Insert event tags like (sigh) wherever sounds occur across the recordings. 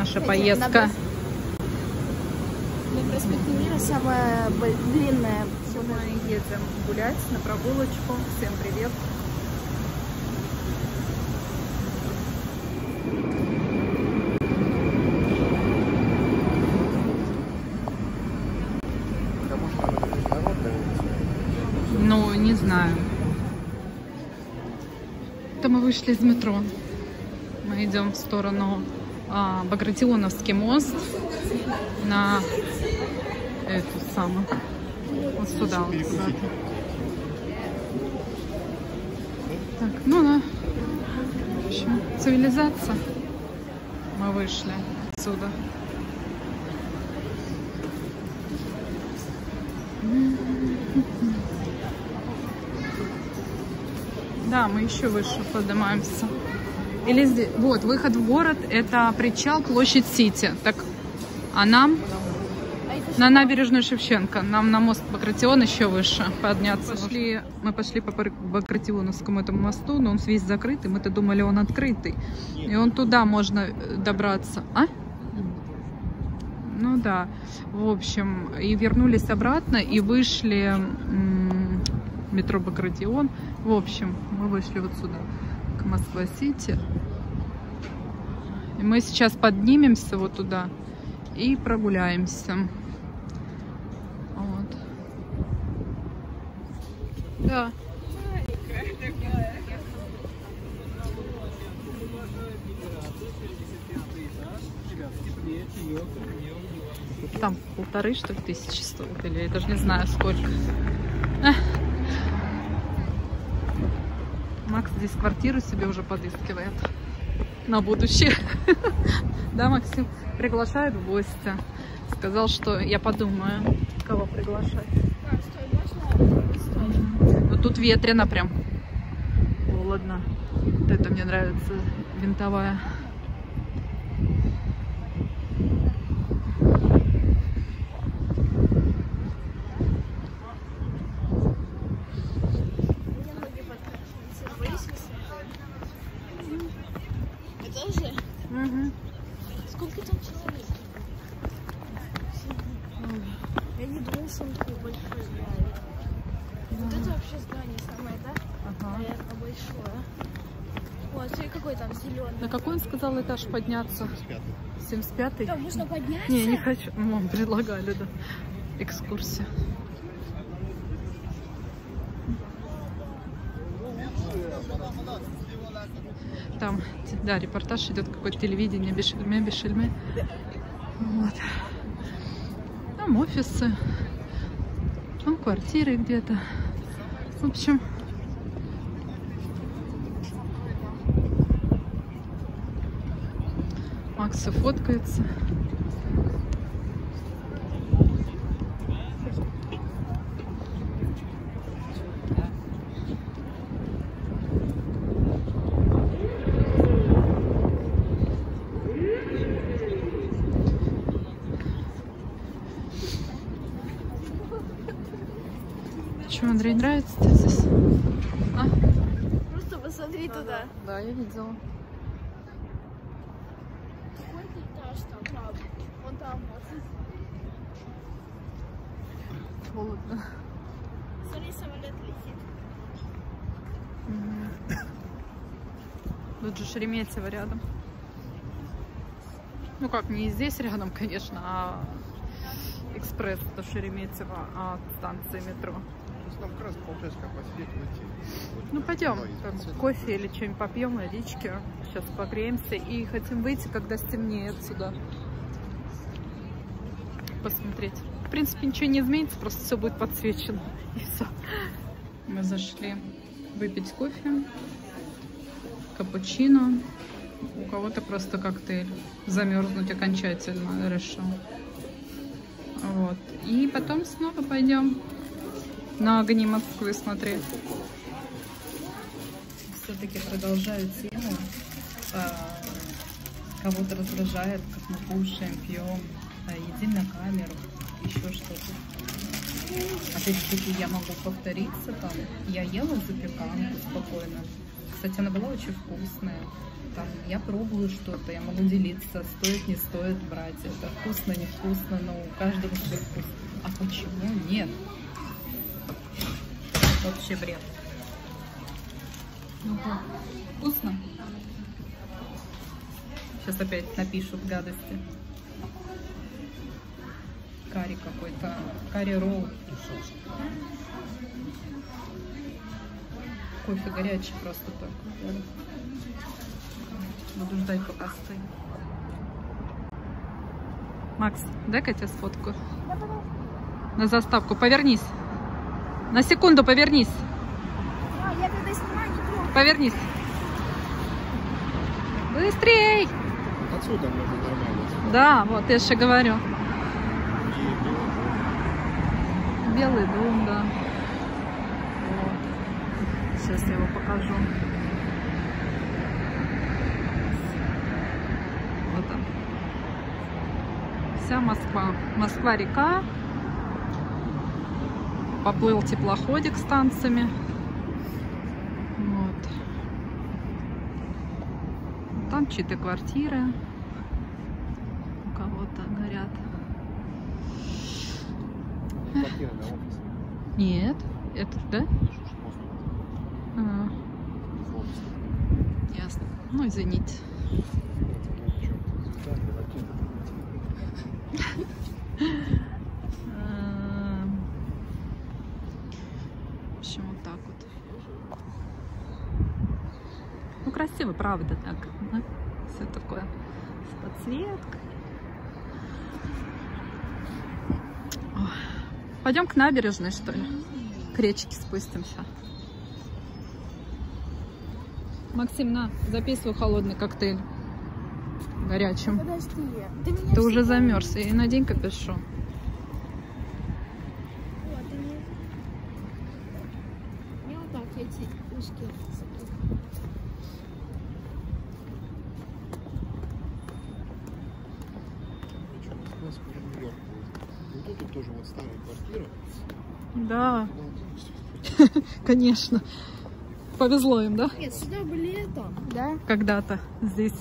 наша поездка. На проспекте Мира самая длинная. Мы едем гулять на прогулочку. Всем привет. Ну, не знаю. Это мы вышли из метро. Мы идем в сторону Багратионовский мост на эту самую. Вот сюда. Так, ну да. В общем, цивилизация. Мы вышли отсюда. Да, мы еще выше поднимаемся. Или здесь, вот, выход в город, это причал, площадь Сити. Так, а нам на набережную Шевченко, нам на мост Багратион еще выше подняться. Пошли, мы пошли по Багратионовскому этому мосту, но он весь закрытый, мы-то думали, он открытый. И он туда можно э, добраться. А? Ну да, в общем, и вернулись обратно, и вышли метро Багратион. В общем, мы вышли вот сюда, к Москва-Сити. И мы сейчас поднимемся вот туда и прогуляемся. Вот. Да. Там полторы, что ли, тысячи стоит, или я даже не знаю сколько. Макс здесь квартиру себе уже подыскивает на будущее. (laughs) Да, Максим? Приглашает в гости. Сказал, что я подумаю, кого приглашать. Ну тут ветрено прям. Холодно. Вот это мне нравится, винтовая. Мне ноги подкашиваются. Боишься? Вы тоже? Мгм. Сколько там человек? Я не думал, что он такой большой. реально. Вот это вообще здание самое, да? Ага. Наверное, большое. Вот, смотри, какой там зеленый. На какой он сказал этаж подняться? 75-й? Там можно подняться? Не, не хочу. Мам, предлагали, да. Экскурсия. Там, да, репортаж идет какое-то телевидение, Бешельме, Бешельме. Вот. Там офисы. Там квартиры где-то. В общем, Макс и фоткается. Что, Андрей, нравится тебе здесь? А? Просто посмотри туда. Да, я видела. Сколько этаж там? Там. Вон там. вот. Холодно. Смотри, самолет летит. Тут же Шереметьево рядом. Ну как, не здесь рядом, конечно, а экспресс до Шереметьево от станции метро. Нам как раз полчасика посидеть, выйти. Ну пойдем, Ой, там, кофе или что-нибудь попьем, водички. Сейчас погреемся и хотим выйти, когда стемнеет сюда. Посмотреть. В принципе, ничего не изменится, просто все будет подсвечено. (laughs) И все. Мы зашли выпить кофе, капучино. У кого-то просто коктейль. Замерзнуть окончательно решил. Вот. И потом снова пойдем на огни Москвы смотреть. Все-таки продолжаю тему. А, Кого-то раздражает, как мы кушаем, пьем, а, едим на камеру, еще что-то. Опять-таки я могу повториться там. Я ела запеканку спокойно Кстати, она была очень вкусная. Там, я пробую что-то, я могу делиться, стоит, не стоит брать. Это вкусно, невкусно, но у каждого свой вкус. А почему нет? Вообще бред. Ну вкусно? Сейчас опять напишут гадости. Карри какой-то. Карри ролл. Кофе горячий просто только. Буду ждать, пока остынет. Макс, дай-ка я тебя сфоткаю. На заставку. Повернись. На секунду повернись. А, я когда снимаю, не трогаю. Повернись. Быстрей! Отсюда можно нормально. Да, вот я же говорю. И Белый дом, да. Вот. Сейчас я его покажу. Вот он. Вся Москва. Москва-река. Поплыл теплоходик с танцами. Вот. Там чьи-то квартиры. У кого-то горят. Квартира на офис. Нет, это, да? А, ясно. Ну, извините. Звезда, квартира. А, В общем, вот так вот. Ну, красиво, правда, так. Все такое с подсветкой. Ой. Пойдем к набережной, что ли? К речке спустимся. Максим, на, записывай холодный коктейль. Горячим. Подожди. Ты Ты уже замерз, и надень капюшон. Вот, ты мне... Мне вот так эти узкие закрыты. Что, Москва скоро Нью-Йорк будет. Ну тут, тут тоже вот старая квартира. Да, (laughs) конечно. Повезло им, да? Нет, сюда бы летом. Да? Когда-то здесь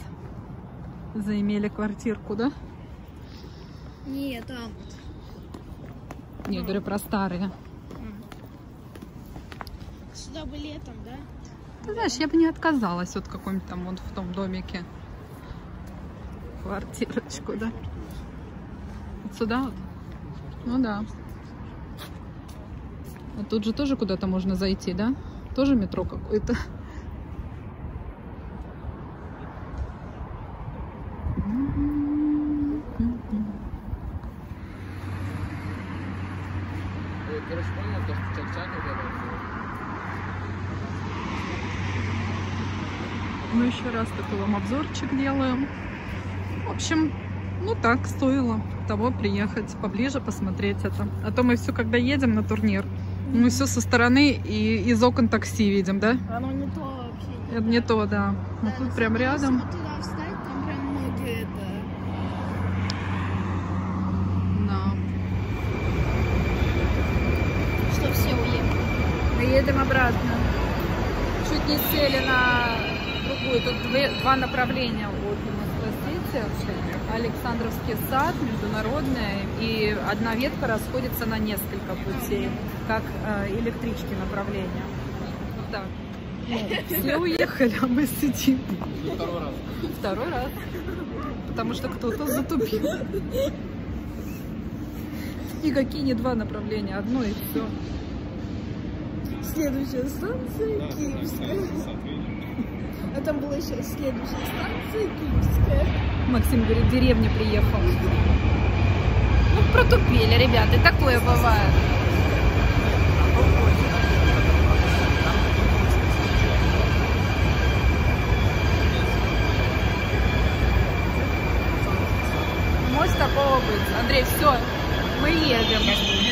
заимели квартирку, да? Нет, там. Не, я говорю про старые. Сюда бы летом, да? Ты знаешь, я бы не отказалась от какой-нибудь там вот в том домике. Квартирочку, да? Вот сюда вот? Ну да. А тут же тоже куда-то можно зайти, да? Тоже метро какое-то. Мы еще раз такой вам обзорчик делаем. В общем, ну так, стоило того приехать поближе посмотреть это. А то мы все, когда едем на турнир, мы все со стороны и из окон такси видим, да? Оно не то вообще. Это не то, да. А Да, тут на прям рядом. если вот туда встать, там прям ноги это... Да. Что все уехали. Мы едем обратно. Чуть не сели на другую. Тут два направления от Москвы-Сити. Александровский сад, международная. И одна ветка расходится на несколько путей, как э, электрички направления. Вот так. Все уехали, а мы сидим. Второй раз. Второй раз. Потому что кто-то затупил. Никакие не два направления, одно и все. Следующая станция Киевская. А там была еще следующая станция Киевская. Максим говорит, в деревне приехал. Ну, протупили, ребята, такое бывает. Может такого быть. Андрей, все, мы едем.